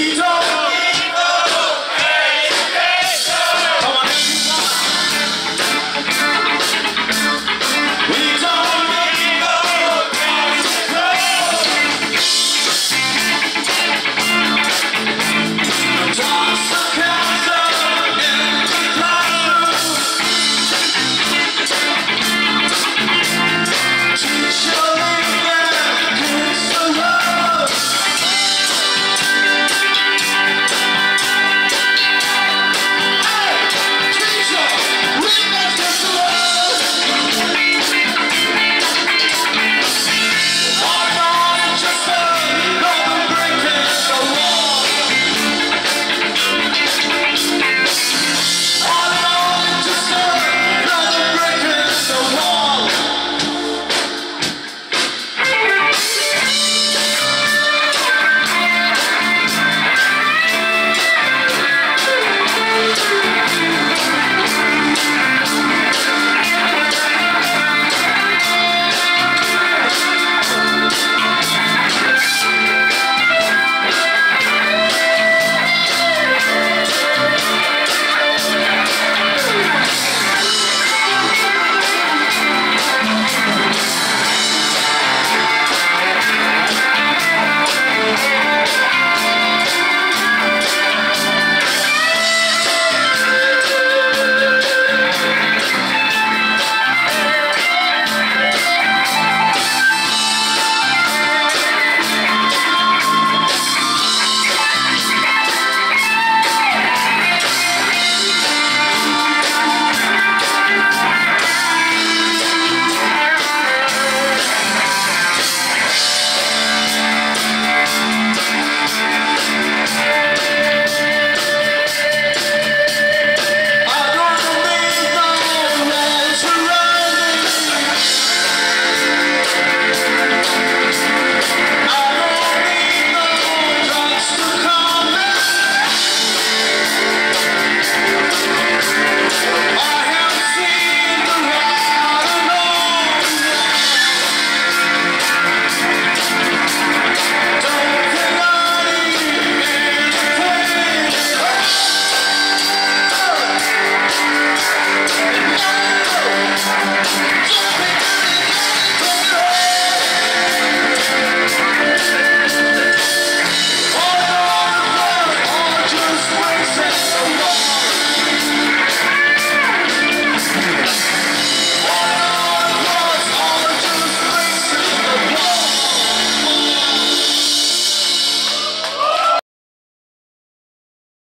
He does.